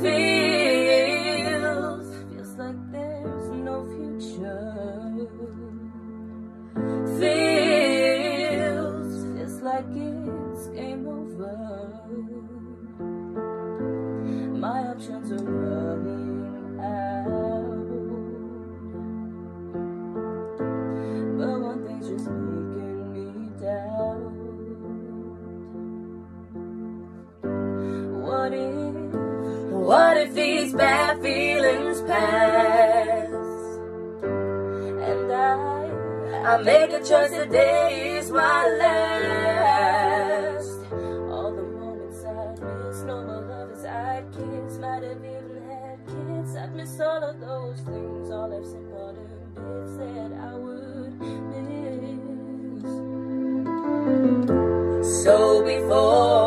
Feels, feels like there's no future. Feels, feels like it's game over. My options are running What if, these bad feelings pass? And I, I make a choice today is my last. All the moments I miss, normal lovers I'd kiss, might have even had kids. I'd miss all of those things, all life's important bits that I would miss. So before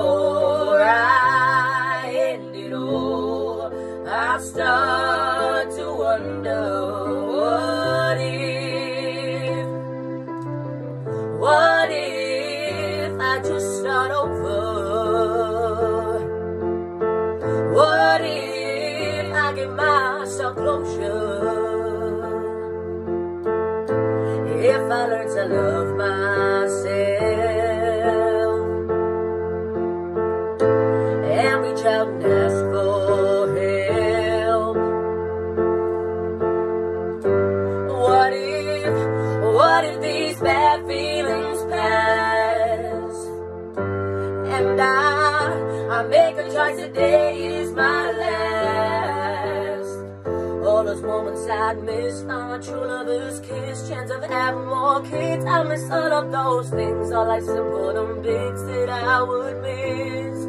what if, what if I just start over? What if I give myself closure? If I learn to love myself and reach out and these bad feelings pass? And I, I make a choice today is my last. All those moments I'd miss, my true lover's kiss, chance of having more kids. I miss all of those things, all life's important bits that I would miss.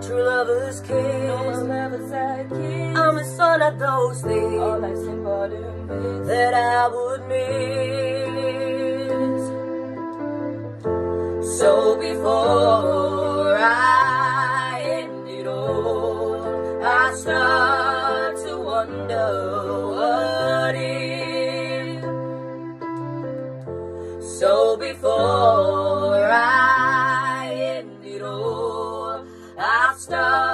True lover's kiss. No lovers I kiss. I miss all of those things. All life's important bits that I would miss. So before I end it all, I start to wonder what if. So before stop.